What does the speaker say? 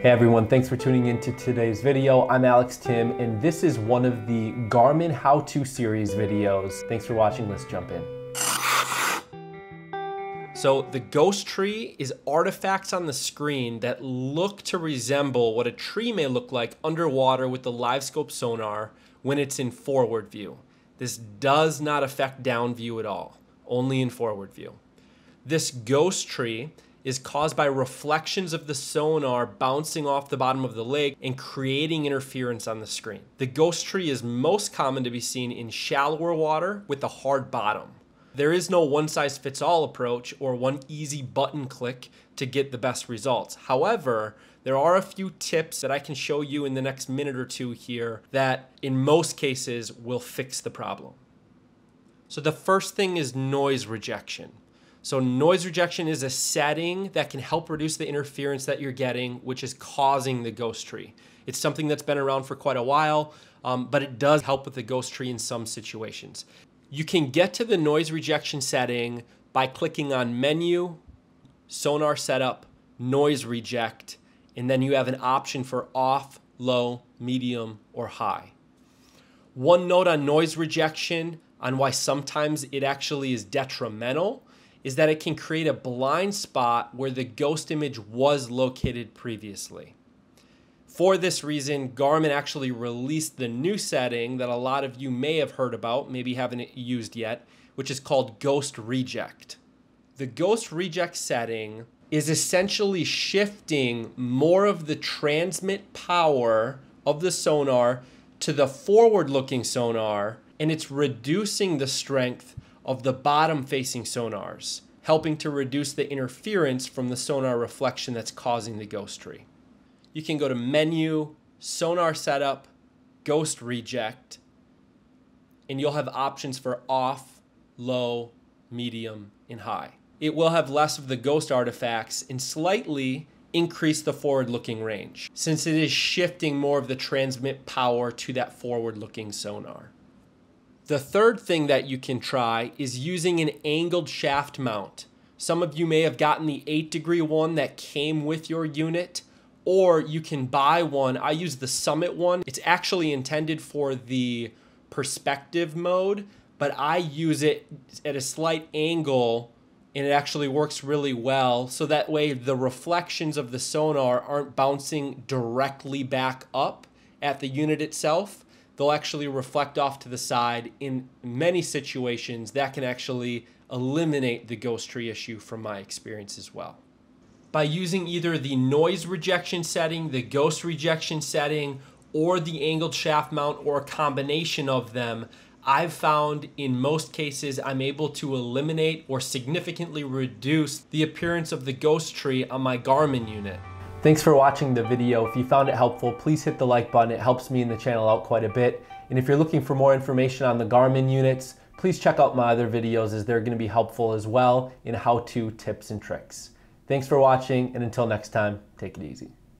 Hey everyone, thanks for tuning into today's video. I'm Alex Timm, and this is one of the Garmin how-to series videos. Thanks for watching, let's jump in. So the ghost tree is artifacts on the screen that look to resemble what a tree may look like underwater with the LiveScope sonar when it's in forward view. This does not affect down view at all, only in forward view. This ghost tree is caused by reflections of the sonar bouncing off the bottom of the lake and creating interference on the screen. The ghost tree is most common to be seen in shallower water with a hard bottom. There is no one size fits all approach or one easy button click to get the best results. However, there are a few tips that I can show you in the next minute or two here that in most cases will fix the problem. So the first thing is noise rejection. So noise rejection is a setting that can help reduce the interference that you're getting, which is causing the ghost tree. It's something that's been around for quite a while, um, but it does help with the ghost tree in some situations. You can get to the noise rejection setting by clicking on menu, sonar setup, noise reject, and then you have an option for off, low, medium, or high. One note on noise rejection on why sometimes it actually is detrimental is that it can create a blind spot where the ghost image was located previously. For this reason, Garmin actually released the new setting that a lot of you may have heard about, maybe haven't used yet, which is called Ghost Reject. The Ghost Reject setting is essentially shifting more of the transmit power of the sonar to the forward looking sonar, and it's reducing the strength of the bottom facing sonars, helping to reduce the interference from the sonar reflection that's causing the ghost tree. You can go to menu, sonar setup, ghost reject, and you'll have options for off, low, medium, and high. It will have less of the ghost artifacts and slightly increase the forward looking range since it is shifting more of the transmit power to that forward looking sonar. The third thing that you can try is using an angled shaft mount. Some of you may have gotten the 8 degree one that came with your unit, or you can buy one. I use the Summit one. It's actually intended for the perspective mode, but I use it at a slight angle and it actually works really well. So that way the reflections of the sonar aren't bouncing directly back up at the unit itself they'll actually reflect off to the side. In many situations, that can actually eliminate the ghost tree issue from my experience as well. By using either the noise rejection setting, the ghost rejection setting, or the angled shaft mount, or a combination of them, I've found in most cases I'm able to eliminate or significantly reduce the appearance of the ghost tree on my Garmin unit. Thanks for watching the video. If you found it helpful, please hit the like button. It helps me and the channel out quite a bit. And if you're looking for more information on the Garmin units, please check out my other videos as they're gonna be helpful as well in how-to tips and tricks. Thanks for watching, and until next time, take it easy.